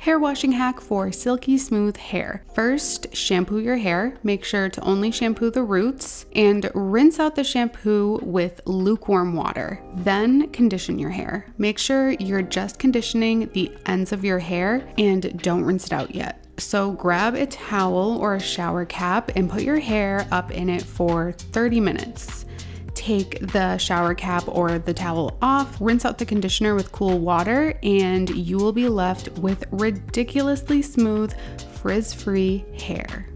Hair washing hack for silky smooth hair. First, shampoo your hair. Make sure to only shampoo the roots and rinse out the shampoo with lukewarm water. Then condition your hair. Make sure you're just conditioning the ends of your hair and don't rinse it out yet. So grab a towel or a shower cap and put your hair up in it for 30 minutes take the shower cap or the towel off, rinse out the conditioner with cool water, and you will be left with ridiculously smooth, frizz free hair.